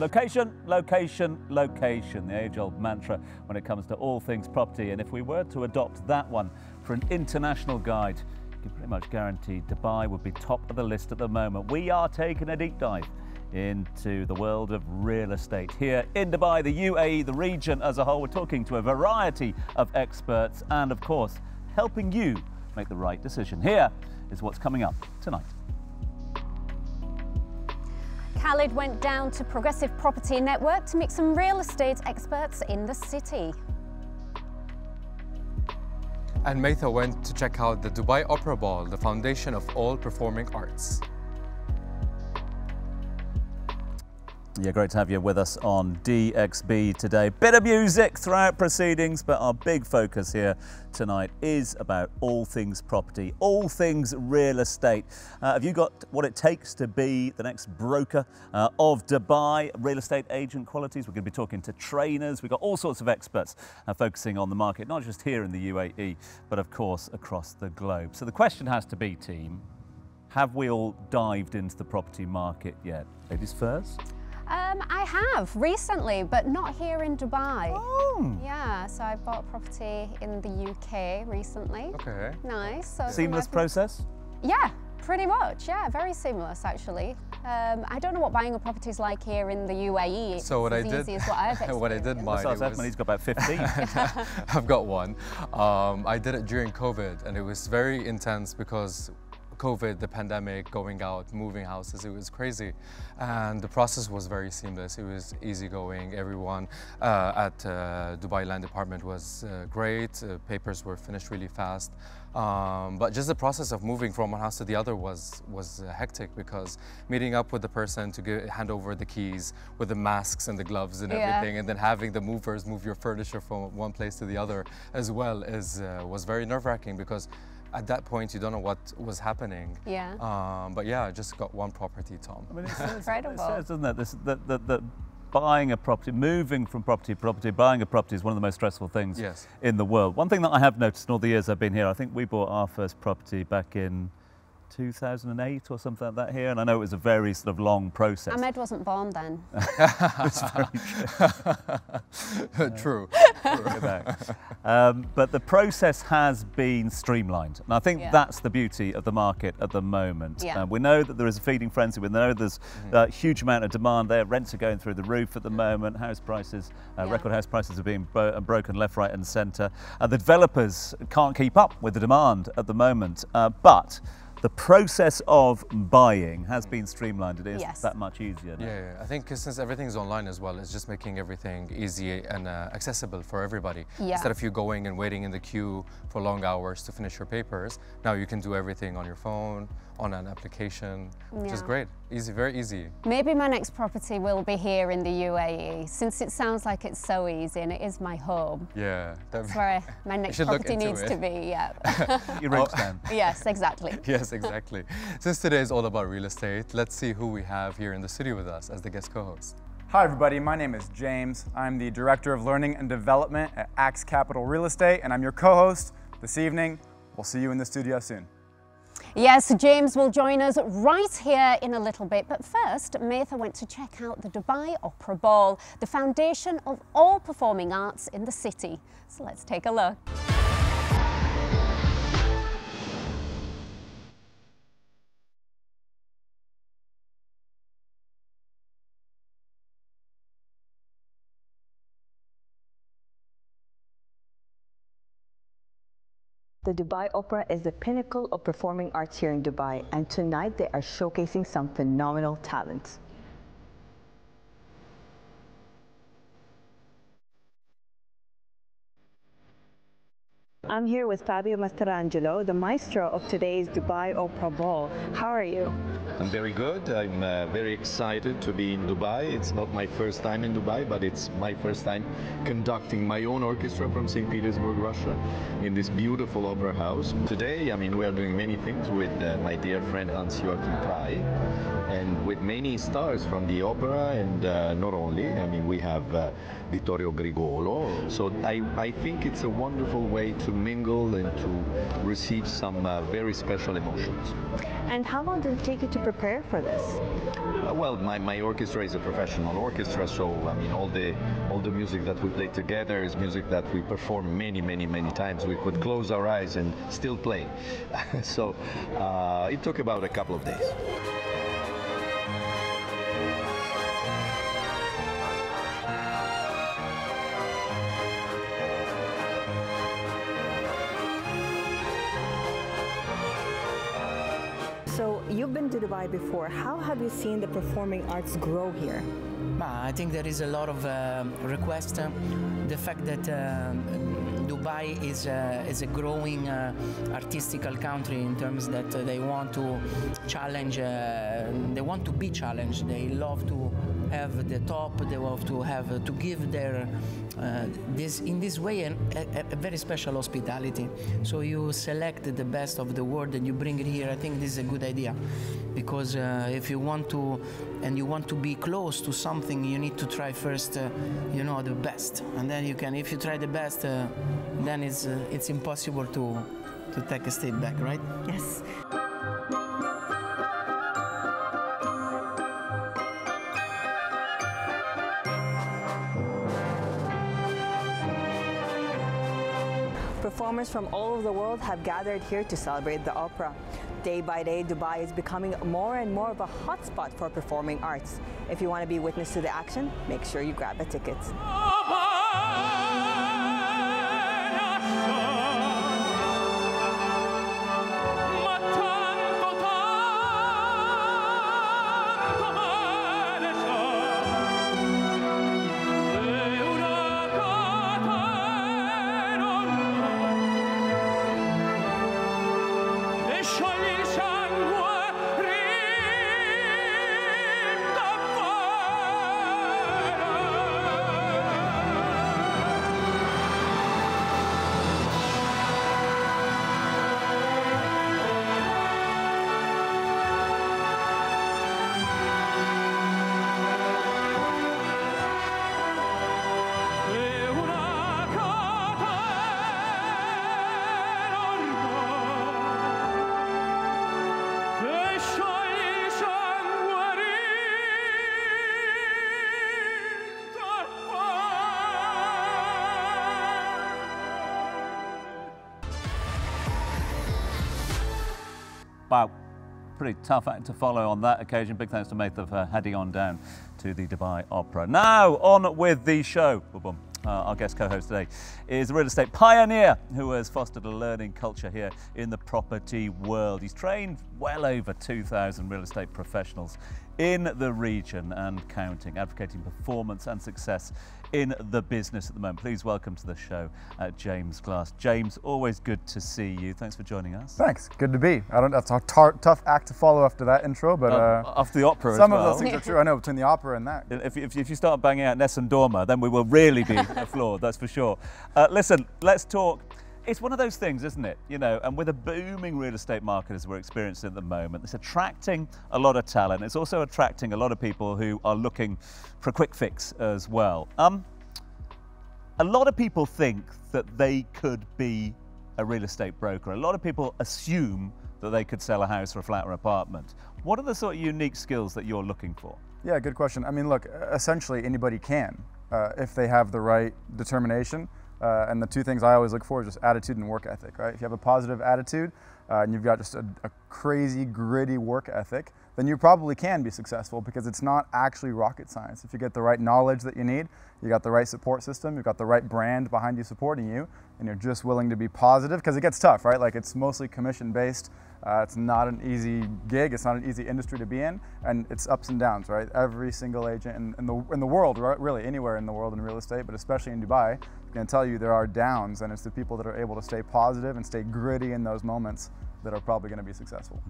Location, location, location, the age old mantra when it comes to all things property. And if we were to adopt that one for an international guide, you can pretty much guarantee Dubai would be top of the list at the moment. We are taking a deep dive into the world of real estate here in Dubai, the UAE, the region as a whole. We're talking to a variety of experts and, of course, helping you make the right decision. Here is what's coming up tonight. Khalid went down to Progressive Property Network to meet some real estate experts in the city. And Maitha went to check out the Dubai Opera Ball, the foundation of all performing arts. Yeah, great to have you with us on DXB today. Bit of music throughout proceedings, but our big focus here tonight is about all things property, all things real estate. Uh, have you got what it takes to be the next broker uh, of Dubai, real estate agent qualities? We're going to be talking to trainers. We've got all sorts of experts uh, focusing on the market, not just here in the UAE, but of course across the globe. So the question has to be, team, have we all dived into the property market yet? Ladies first. Um, I have recently, but not here in Dubai. Oh. Yeah, so I bought a property in the UK recently. Okay. Nice. So Seamless process? Yeah, pretty much. Yeah, very seamless actually. Um, I don't know what buying a property is like here in the UAE. So what I did, easy as what I've what I did experienced. mine, Besides it was- he's got about 15. I've got one. Um, I did it during COVID and it was very intense because COVID, the pandemic, going out, moving houses, it was crazy. And the process was very seamless. It was easygoing. Everyone uh, at uh, Dubai Land Department was uh, great. Uh, papers were finished really fast. Um, but just the process of moving from one house to the other was was uh, hectic because meeting up with the person to give, hand over the keys with the masks and the gloves and Yeah. everything, and then having the movers move your furniture from one place to the other as well is uh, was very nerve-wracking because at that point you don't know what was happening. Yeah. Um, but yeah, I just got one property, Tom. I mean, it says, it Incredible. says, doesn't it, this, that, that, that buying a property, moving from property to property, buying a property is one of the most stressful things Yes. in the world. One thing that I have noticed in all the years I've been here, I think we bought our first property back in 2008 or something like that here, and I know it was a very sort of long process. Ahmed wasn't born then. True. Look at that. Um, but the process has been streamlined. And I think Yeah. that's the beauty of the market at the moment. Yeah. Uh, we know that there is a feeding frenzy. We know there's a huge amount of demand there. Rents are going through the roof at the moment. House prices, uh, Yeah. record house prices are being bro- broken left, right, and centre. Uh, the developers can't keep up with the demand at the moment. Uh, but the process of buying has been streamlined. It is Yes. that much easier. now. Yeah, yeah, I think since everything's online as well, it's just making everything easy and uh, accessible for everybody. Yeah. Instead of you going and waiting in the queue for long hours to finish your papers, now you can do everything on your phone, on an application, which is great. Easy, very easy. Maybe my next property will be here in the UAE, since it sounds like it's so easy and it is my home. Yeah. that- That's where my next property needs it. to be. Yeah. Your rents down. yes, exactly. yes, exactly. Since today is all about real estate, let's see who we have here in the studio with us as the guest co-host. Hi, everybody. My name is James. I'm the Director of Learning and Development at AX Capital Real Estate, and I'm your co host this evening. We'll see you in the studio soon. Yes, James will join us right here in a little bit. But first, Maitha went to check out the Dubai Opera Ball, the foundation of all performing arts in the city. So let's take a look. The Dubai Opera is the pinnacle of performing arts here in Dubai, and tonight they are showcasing some phenomenal talent. I'm here with Fabio Mastrangelo, the maestro of today's Dubai Opera Ball. How are you? I'm very good. I'm uh, very excited to be in Dubai. It's not my first time in Dubai, but it's my first time conducting my own orchestra from St. Petersburg, Russia, in this beautiful opera house. Today, I mean, we are doing many things with uh, my dear friend Hans Joachim Prey and with many stars from the opera, and uh, not only. I mean, we have uh, Vittorio Grigolo. So I, I think it's a wonderful way to mingle and to receive some uh, very special emotions. And how long did it take you to prepare for this? Uh, well, my, my orchestra is a professional orchestra, so I mean all the all the music that we play together is music that we perform many, many, many times. We could close our eyes and still play. so uh, it took about a couple of days. Been to Dubai before. How have you seen the performing arts grow here? I think there is a lot of uh, request. Uh, the fact that uh, Dubai is a, is a growing uh, artistical country in terms that uh, they want to challenge, uh, they want to be challenged. They love to have the top. They love to have to give their this in this way an, a, a, very special hospitality. So you select the best of the world and you bring it here. I think this is a good idea because if you want to and you want to be close to something, you need to try first, uh, you know, the best, and then you can. If you try the best, uh, then it's uh, it's impossible to to take a step back, right? Yes. Performers from all over the world have gathered here to celebrate the opera. Day by day, Dubai is becoming more and more of a hotspot for performing arts. If you want to be witness to the action, make sure you grab a ticket. Wow, pretty tough act to follow on that occasion. Big thanks to Maitha for heading on down to the Dubai Opera. Now, on with the show. Boom. Uh, our guest co-host today is a real estate pioneer who has fostered a learning culture here in the property world. He's trained well over 2,000 real estate professionals in the region and counting, advocating performance and success in the business at the moment. Please welcome to the show uh, James Glass. James, always good to see you. Thanks for joining us. Thanks. Good to be. I don't. That's a tar- tough act to follow after that intro, but Um, uh, after the opera, some as of those things are true. I know between the opera and that. If, if, if you start banging out Nessun Dorma, then we will really be floored, that's for sure. Uh, listen, let's talk. It's one of those things, isn't it? You know, and with a booming real estate market as we're experiencing at the moment, it's attracting a lot of talent. It's also attracting a lot of people who are looking for a quick fix as well. Um, a lot of people think that they could be a real estate broker. A lot of people assume that they could sell a house or a flat or apartment. What are the sort of unique skills that you're looking for? Yeah, good question. I mean, look, essentially anybody can uh, if they have the right determination. Uh, and the two things I always look for is just attitude and work ethic, right? If you have a positive attitude uh, and you've got just a, a crazy, gritty work ethic, then you probably can be successful because it's not actually rocket science. If you get the right knowledge that you need, you got the right support system, you've got the right brand behind you supporting you, and you're just willing to be positive because it gets tough, right? Like it's mostly commission based. Uh, it's not an easy gig. It's not an easy industry to be in, and it's ups and downs, right? Every single agent in, in the in the world, right? really anywhere in the world in real estate, but especially in Dubai, can tell you there are downs, and it's the people that are able to stay positive and stay gritty in those moments that are probably going to be successful.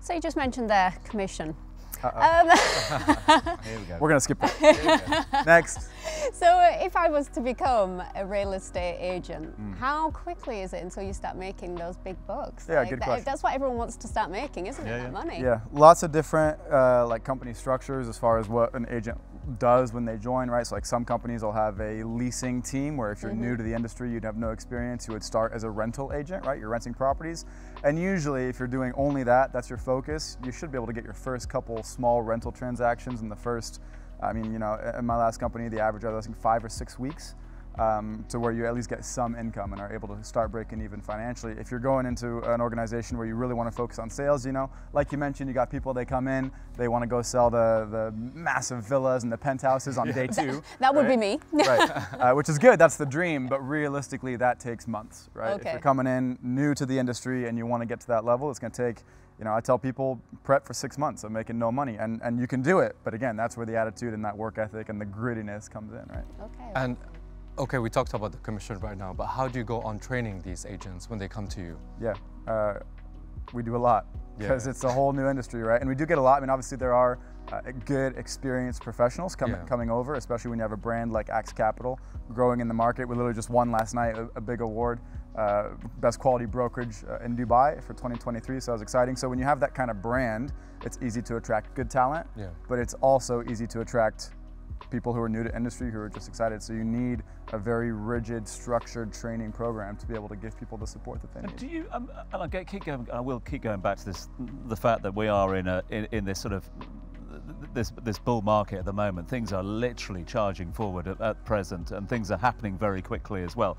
So you just mentioned their commission. Here we go. We're going to skip that. Next. So if I was to become a real estate agent, how quickly is it until you start making those big bucks? Mm. Yeah, good that- question. That's what everyone wants to start making, isn't it? Yeah, That yeah. money. Yeah, lots of different uh, like company structures as far as what an agent does when they join, right? So like some companies will have a leasing team where if you're mm-hmm. new to the industry, you'd have no experience, you would start as a rental agent, right? You're renting properties. And usually if you're doing only that, that's your focus, you should be able to get your first couple small rental transactions in the first, I mean, you know, in my last company, the average I was think five or six weeks um, to where you at least get some income and are able to start breaking even financially. If you're going into an organization where you really want to focus on sales, you know, like you mentioned, you got people they come in, they want to go sell the, the massive villas and the penthouses on day two. That would right? be me. right, uh, which is good. That's the dream, but realistically, that takes months, right? Okay. If you're coming in new to the industry and you want to get to that level, it's going to take. You know, I tell people prep for six months of making no money, and and you can do it. But again, that's where the attitude and that work ethic and the grittiness comes in, right? Okay. And okay, we talked about the commission right now, but how do you go on training these agents when they come to you? Yeah, uh, we do a lot because Yeah. it's a whole new industry, right? And we do get a lot. I mean, obviously there are uh, good, experienced professionals coming Yeah. coming over, especially when you have a brand like AX Capital growing in the market. We literally just won last night a, a big award, uh, best quality brokerage uh, in Dubai for 2023. So that was exciting. So when you have that kind of brand, it's easy to attract good talent, Yeah. but it's also easy to attract people who are new to industry who are just excited. So you need a very rigid, structured training program to be able to give people the support that they need. Do you? Um, and I get, keep going. I will keep going back to this. The fact that we are in a in, in this sort of this this bull market at the moment. Things are literally charging forward at, at present, and things are happening very quickly as well.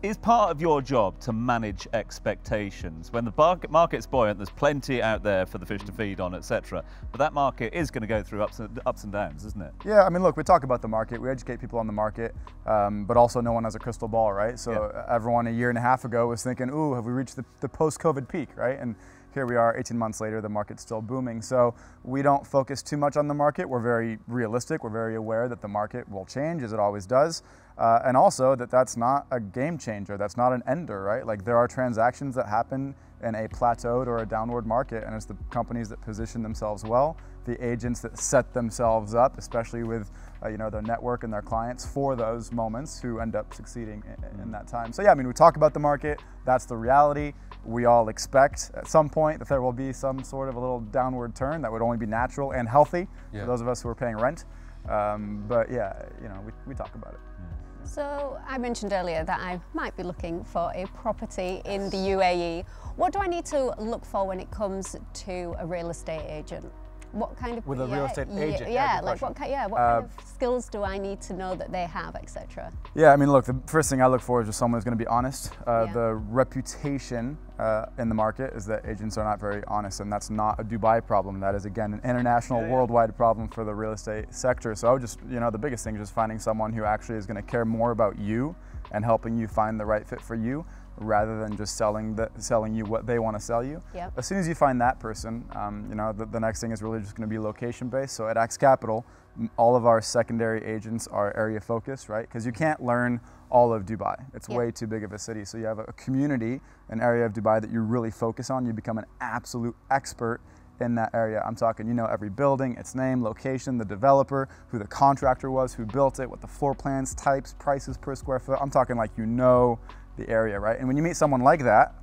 Is part of your job to manage expectations when the market's buoyant? There's plenty out there for the fish to feed on, etc. But that market is going to go through ups and, ups and downs, isn't it? Yeah, I mean, look, we talk about the market, we educate people on the market, um, but also no one has a crystal ball, right? So Yeah. everyone a year and a half ago was thinking, ooh, have we reached the, the post-COVID peak, right? And here we are 18 months later, the market's still booming. So we don't focus too much on the market. We're very realistic. We're very aware that the market will change as it always does. Uh, and also that that's not a game changer. That's not an ender, right? Like there are transactions that happen in a plateaued or a downward market, and it's the companies that position themselves well, the agents that set themselves up, especially with uh, you know their network and their clients for those moments, who end up succeeding in, in that time. So yeah, I mean we talk about the market. That's the reality. We all expect at some point that there will be some sort of a little downward turn that would only be natural and healthy Yeah. for those of us who are paying rent. Um, but yeah, you know we, we talk about it. So I mentioned earlier that I might be looking for a property in the UAE. What do I need to look for when it comes to a real estate agent? What kind of With a real yeah, estate agent, yeah, Yeah, like what kind? Yeah, what Uh, kind of skills do I need to know that they have, etc. Yeah, I mean, look, the first thing I look for is just someone who's going to be honest. Uh, Yeah. The reputation uh, in the market is that agents are not very honest, and that's not a Dubai problem. That is, again, an international, worldwide problem for the real estate sector. So I would just, you know, the biggest thing is just finding someone who actually is going to care more about you and helping you find the right fit for you rather than just selling the, selling you what they want to sell you. Yep. As soon as you find that person, um, you know, the, the next thing is really just going to be location based. So at AX Capital, all of our secondary agents are area focused, right? Because you can't learn all of Dubai. It's Yep. way too big of a city. So you have a community, an area of Dubai that you really focus on. You become an absolute expert in that area. I'm talking, you know, every building, its name, location, the developer, who the contractor was, who built it, what the floor plans, types, prices per square foot. I'm talking like you know the area, right? And when you meet someone like that,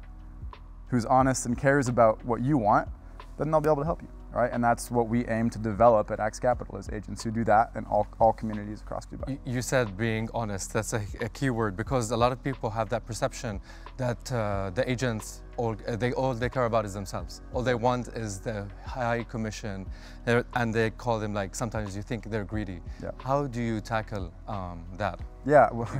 who's honest and cares about what you want, then they'll be able to help you, right? And that's what we aim to develop at AX Capital as agents who do that in all, all communities across Dubai. You said being honest. That's a, a key word because a lot of people have that perception that uh, the agents all they all they care about is themselves. All they want is the high commission, They're- and they call them like sometimes you think they're greedy. Yeah. How do you tackle um, that? Yeah, well,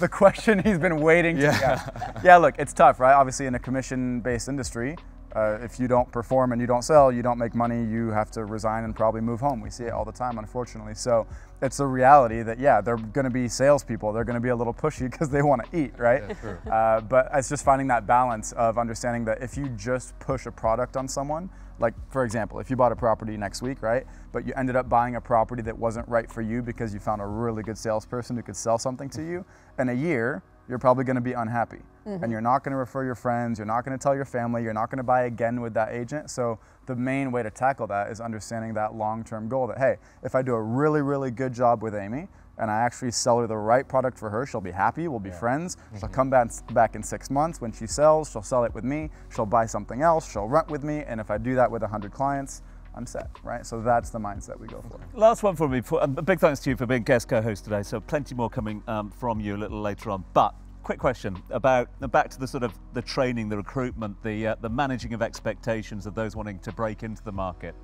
the question he's been waiting to Yeah. yeah. yeah, look, it's tough, right? Obviously, in a commission-based industry, uh, if you don't perform and you don't sell, you don't make money, you have to resign and probably move home. We see it all the time, unfortunately. So it's a reality that, yeah, they're going to be salespeople. They're going to be a little pushy because they want to eat, right? Yeah. Uh, but it's just finding that balance of understanding that if you just push a product on someone, like for example, if you bought a property next week, right, but you ended up buying a property that wasn't right for you because you found a really good salesperson who could sell something to you, in a year, you're probably going to be unhappy. Mm-hmm. And you're not going to refer your friends, you're not going to tell your family, you're not going to buy again with that agent. So the main way to tackle that is understanding that long-term goal that hey, if I do a really really good job with Amy, and I actually sell her the right product for her, she'll be happy, we'll be friends. She'll mm-hmm. come back, back in six months. When she sells, she'll sell it with me, she'll buy something else, she'll rent with me, and if I do that with 100 clients, I'm set, right? So that's the mindset we go for. Last one for me. Um, a big thanks to you for being guest co-host today. So plenty more coming um, from you a little later on. But quick question about back to the sort of the training, the recruitment, the uh, the managing of expectations of those wanting to break into the market.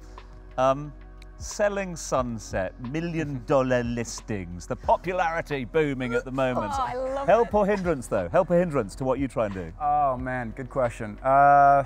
Um, selling sunset, million dollar listings, the popularity booming at the moment. Oh, I love Help it. or hindrance though? Help or hindrance to what you try and do? Oh man, good question. Uh,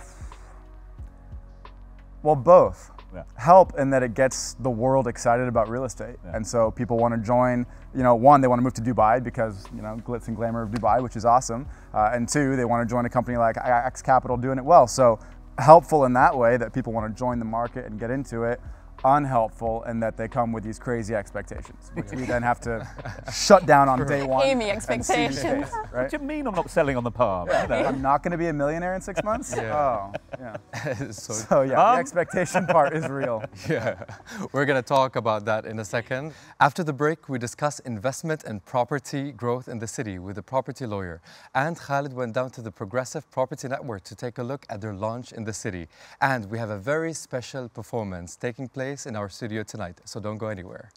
well, both. Yeah. Help in that it gets the world excited about real estate, and so people want to join. You know, one, they want to move to Dubai because you know glitz and glamour of Dubai, which is awesome, uh, and two, they want to join a company like AX Capital doing it well. So helpful in that way that people want to join the market and get into it. Unhelpful in that they come with these crazy expectations, which we then have to shut down on day one. Amy and expectations. days, right? What do you mean I'm not selling on the palm? You know? I'm not going to be a millionaire in six months. Yeah. Oh, yeah. so So yeah, Um, the expectation part is real. Yeah, we're going to talk about that in a second. After the break, we discuss investment and property growth in the city with a property lawyer. And Khalid went down to the Progressive Property Network to take a look at their launch in the city. And we have a very special performance taking place in our studio tonight, so don't go anywhere.